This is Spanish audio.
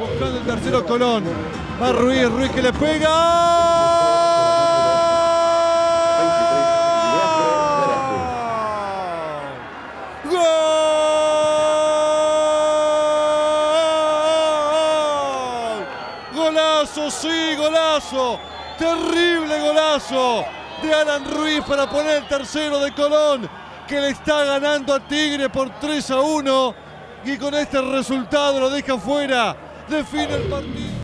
Buscando el tercero Colón. Va Ruiz, Ruiz que le pega. ¡Gol! Golazo, sí, golazo. Terrible golazo de Alan Ruiz para poner el tercero de Colón, que le está ganando a Tigre por 3 a 1 y con este resultado lo deja fuera define el partido.